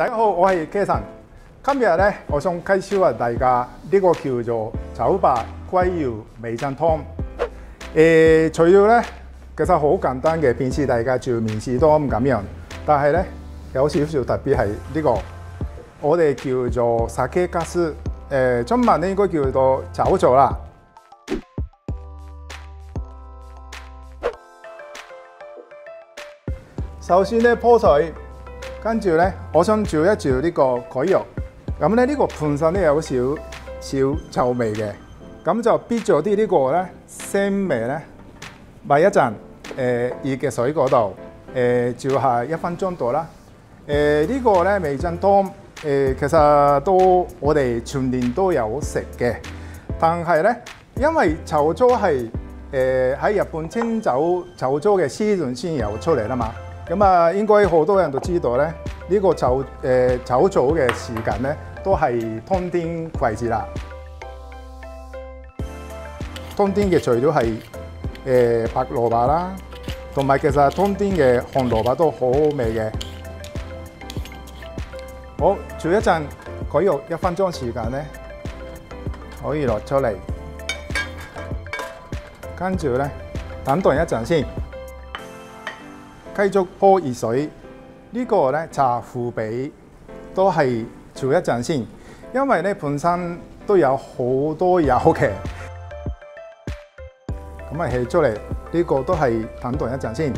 大家好，我係 Kason。今日咧，我想介紹下大家呢個叫做炒白龜腰味噌湯。誒、除咗咧，其實好簡單嘅，平時大家做麵豉湯咁樣，但係咧有少少特別係呢個，我哋叫做 sake 加絲，誒中文咧應該叫做炒醋啦。首先咧鋪水，跟住咧，我想照一照呢個龜肉。咁咧呢個盤身咧有少少臭味嘅，咁就逼咗啲呢個咧腥味咧，擺一陣誒熱嘅水嗰度誒照下一分鐘度啦。誒、呢個咧味噌湯誒其實都我哋全年都有食嘅，但係咧因為潮州係誒喺日本清酒潮州嘅黐餈先有出嚟啦嘛。咁啊，應該好多人都知道咧，呢、個酒誒炒早嘅時間咧，都係通天季節啦。通天嘅除咗係誒白蘿蔔啦，同埋其實通天嘅紅蘿蔔都好好味嘅。好，煮一陣佢肉一分鐘時間咧，可以落出嚟，跟住咧等待一陣先。繼續煲熱水，呢個咧茶壺比都係做一陣先，因為咧本身都有好多油嘅，咁啊起出嚟呢個都係等待一陣先。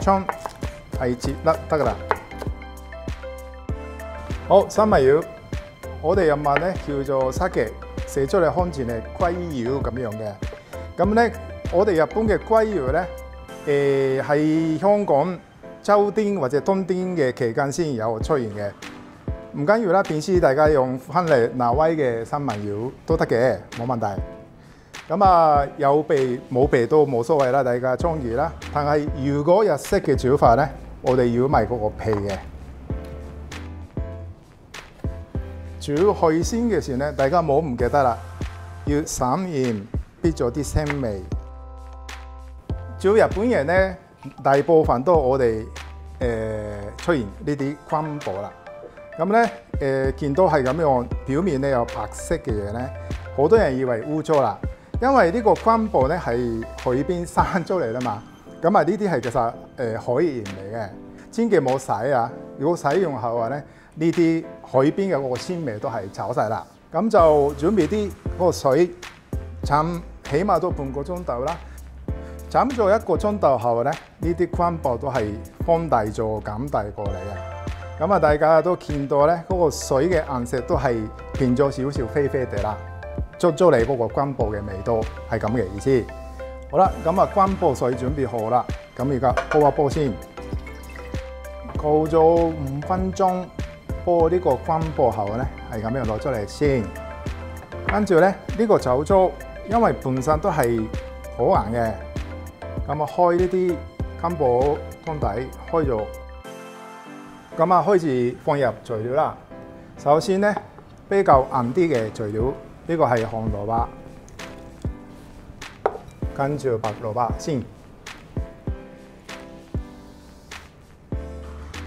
葱係切得得噶啦，好三味料。我哋日文咧叫做 sake，寫出嚟看似係龜腰咁樣嘅。咁咧，我哋日本嘅龜腰咧，誒、喺香港秋天或者冬天嘅期間先有出現嘅。唔緊要啦，平時大家用翻嚟挪威嘅三文魚都得嘅，冇問題。咁啊，有鼻冇鼻都冇所謂啦，大家中意啦。但係如果日式嘅煮法咧，我哋要埋嗰個皮嘅。煮海鮮嘅時候咧，大家冇唔記得啦，要散鹽，逼咗啲腥味。煮日本人咧，大部分都我哋誒、出現呢啲昆布啦。咁咧誒見到係咁樣，表面咧有白色嘅嘢咧，好多人以為污糟啦，因為呢個昆布咧係海邊生出嚟啦嘛。咁啊呢啲係其實誒、海鹽嚟嘅，千祈冇洗啊！如果使用後話咧，呢啲海邊嘅嗰個鮮味都係炒晒啦。咁就準備啲嗰個水，浸起碼都半個鐘頭啦。浸咗一個鐘頭後咧，呢啲昆布都係放大咗減大過嚟嘅。咁啊，大家都見到咧，嗰個水嘅顏色都係變咗少少啡啡地啦，出咗嚟嗰個昆布嘅味道係咁嘅意思。好啦，咁啊，昆布水準備好啦，咁而家煲一煲先，煲咗五分鐘。播呢個昆布後咧，係咁樣攞出嚟先。跟住咧，呢個酒糟，因為本身都係好硬嘅，咁啊開呢啲金布湯底開咗，咁啊開始放入材料啦。首先咧，比較硬啲嘅材料，呢個係紅蘿蔔，跟住白蘿蔔先。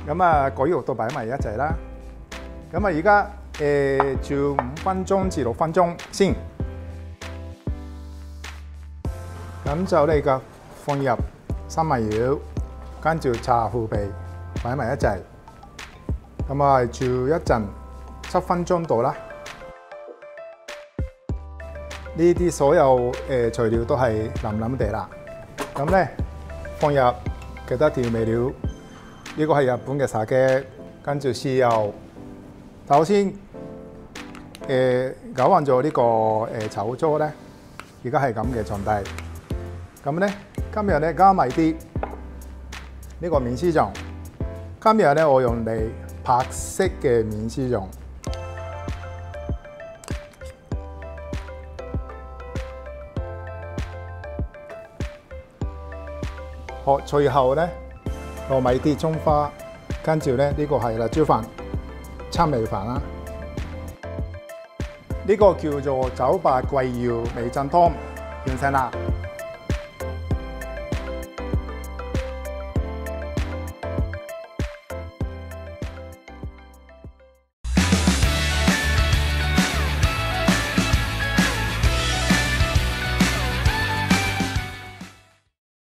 咁啊，果肉都擺埋一齊啦。咁啊，而家誒煮五分鐘至六分鐘先。咁就呢個放入三味料，跟住茶壺皮擺埋一齊。咁啊，煮一陣七分鐘到啦。呢啲所有誒材料都係腍腍地啦。咁咧放入其他調味料，呢個係日本嘅茶嘅，跟住豉油。首先，誒攪拌咗呢個誒炒粥咧，而家係咁嘅狀態。咁咧，今日咧加埋啲呢個麵絲醬。今日咧我用嚟白色嘅麵絲醬。好，最後咧落埋啲葱花，跟住咧呢個係辣椒飯。餐味飯啦，呢個叫做酒吧貴瑤味噌湯，完成啦。